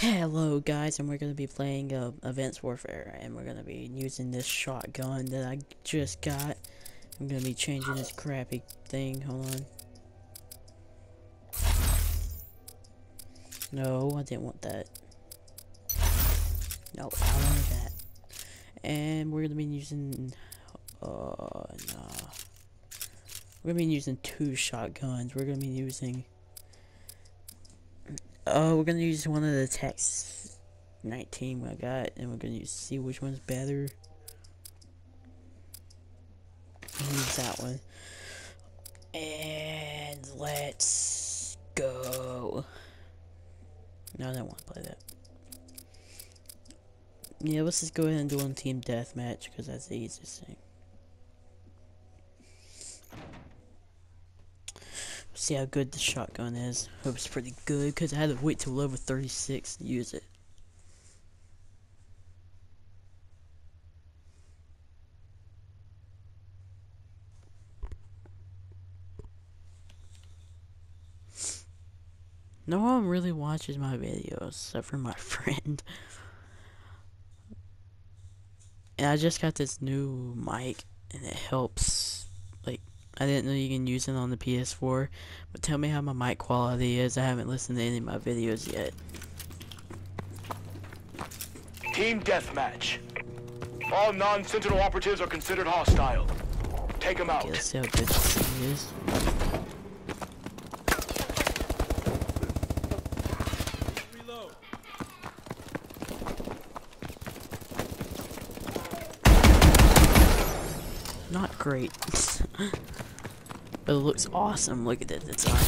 Hello guys, and we're going to be playing uh, Advanced Warfare, and we're going to be using this shotgun that I just got. I'm going to be changing this crappy thing, hold on. No, I didn't want that. No, I wanted that. And we're going to be using, uh, nah. We're going to be using two shotguns. We're going to be using Oh, we're gonna use one of the text 19 I got, and we're gonna use, see which one's better. use that one. And let's go. No, I don't want to play that. Yeah, let's just go ahead and do one team deathmatch because that's the easiest thing. See how good the shotgun is. Hope it's pretty good because I had to wait till level 36 to use it. No one really watches my videos except for my friend. And I just got this new mic and it helps I didn't know you can use it on the PS4, but tell me how my mic quality is. I haven't listened to any of my videos yet. Team deathmatch. All non-Sentinel operatives are considered hostile. Take them out. Okay, let's see how good this thing is. Not great. It looks awesome. Look at the design.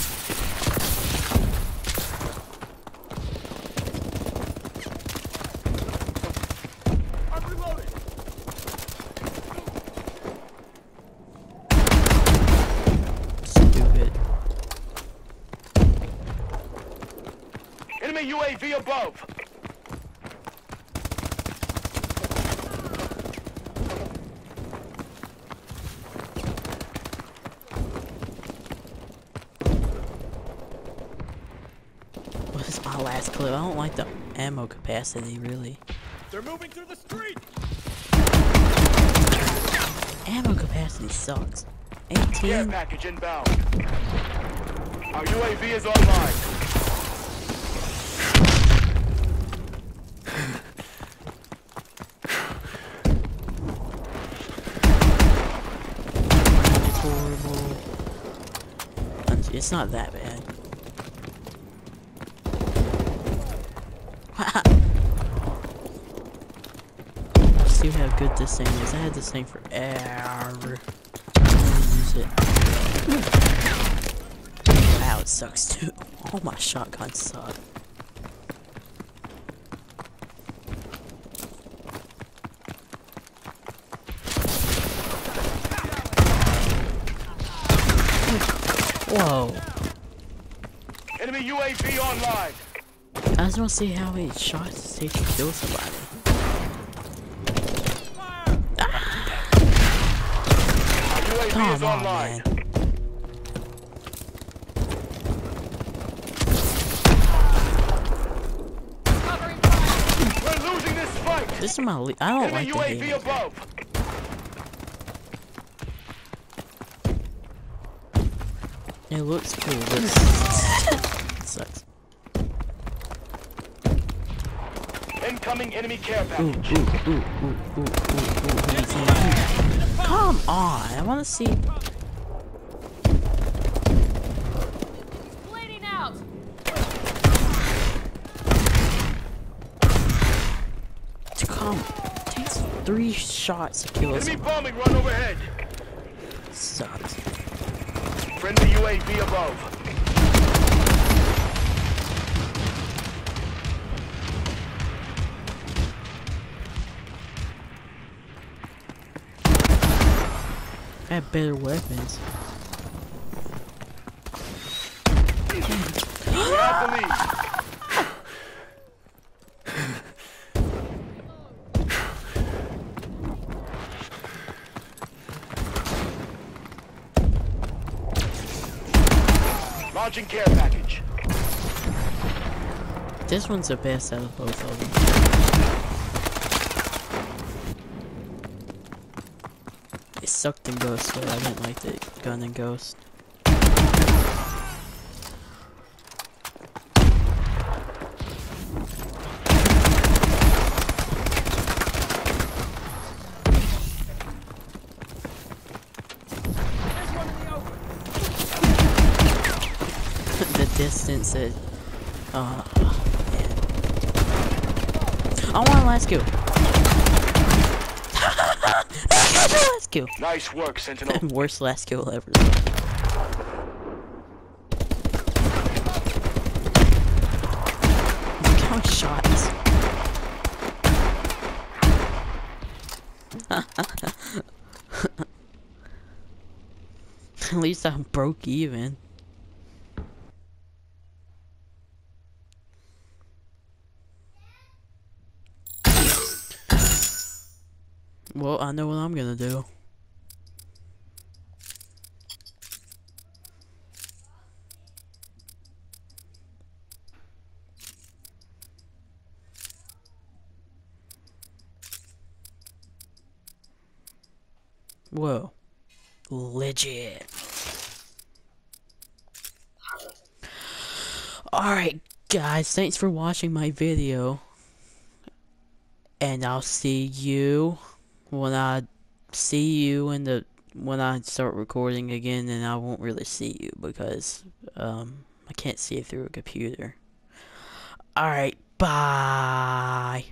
Stupid. Enemy UAV above. My last clip. I don't like the ammo capacity, really. They're moving through the street. Ammo capacity sucks. 18. Care package inbound. Our UAV is online. It's horrible. It's not that bad. See how good this thing is. I had this thing forever. use it. Wow, it sucks too. All my shotguns suck. Whoa. Enemy UAV online. I just want to see how many shots it takes to kill somebody. UAV Come on, man. This is my le I don't Enemy like the UAV above. It looks cool, but it sucks. Incoming enemy care Ooh, ooh, package. ooh, ooh, ooh, ooh, ooh, ooh, ooh. Come on, I want to see. Bleeding out! Come, takes three shots to kill Enemy us. bombing run overhead. Sucks. Friendly UAV above. I have better weapons. We have the lead. Launching care package. This one's the best out of both of them. It sucked in Ghost, so I didn't like the gun in Ghost. the distance that Oh, uh, man. I want a last kill. Last kill. Nice work, Sentinel. Worst last kill ever. Look how many shots. At least I'm broke even. Well, I know what I'm gonna do. Whoa. Legit. Alright, guys, thanks for watching my video. And I'll see you when I see you in the when I start recording again and I won't really see you because um I can't see it through a computer. Alright, bye.